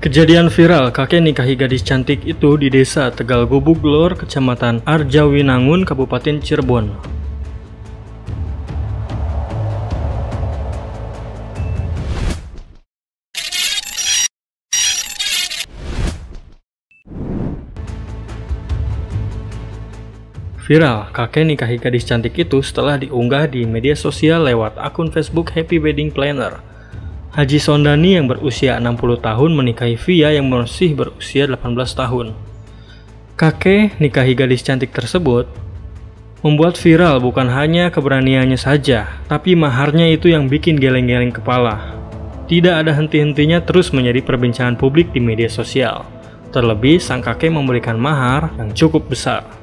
Kejadian viral kakek nikahi gadis cantik itu di desa Tegal Gubuk Lor, Kecamatan Arjawinangun, Kabupaten Cirebon. Viral, kakek nikahi gadis cantik itu setelah diunggah di media sosial lewat akun Facebook Happy Wedding Planner. Haji Sondani yang berusia 60 tahun menikahi Via yang masih berusia 18 tahun. Kakek nikahi gadis cantik tersebut membuat viral bukan hanya keberaniannya saja, tapi maharnya itu yang bikin geleng-geleng kepala. Tidak ada henti-hentinya terus menjadi perbincangan publik di media sosial. Terlebih, sang kakek memberikan mahar yang cukup besar.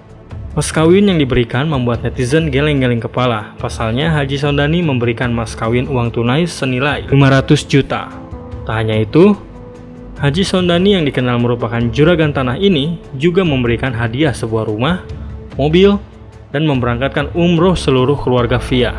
Mas kawin yang diberikan membuat netizen geleng-geleng kepala. Pasalnya, Haji Sondani memberikan mas kawin uang tunai senilai 500 juta. Tak hanya itu, Haji Sondani yang dikenal merupakan juragan tanah ini juga memberikan hadiah sebuah rumah, mobil, dan memberangkatkan umroh seluruh keluarga Via.